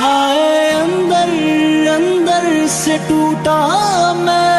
ہائے اندر اندر سے ٹوٹا میں